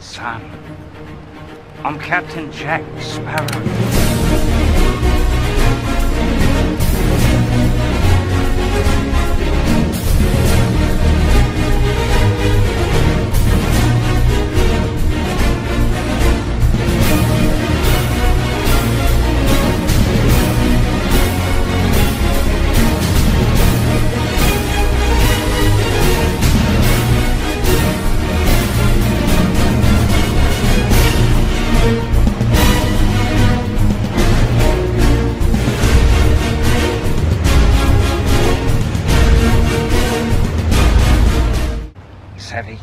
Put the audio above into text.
Son, I'm Captain Jack Sparrow. heavy.